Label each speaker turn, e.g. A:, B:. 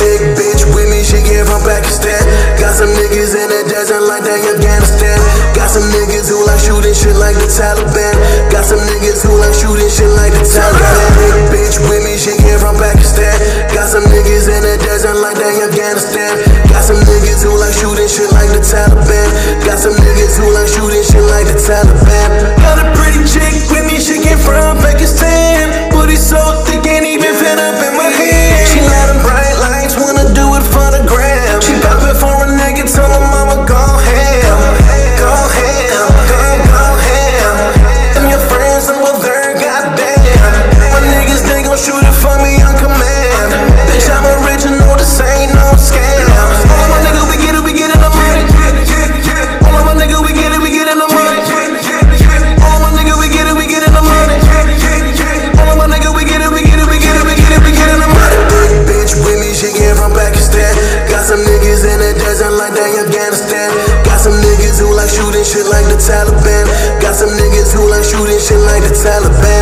A: thick bitch with me, she came from Pakistan. Got some niggas in the desert like that Afghanistan. Got some niggas who like shooting shit like the Taliban. Got some niggas who like shooting shit like the Taliban. Got a thick bitch with me, she came from Pakistan. Got some niggas in the desert like that Afghanistan. Got some niggas who like shooting shit like the Taliban. Got some niggas who like shooting shit like the Taliban. Like they Afghanistan. Got some niggas who like shooting shit like the Taliban. Got some niggas who like shooting shit like the Taliban.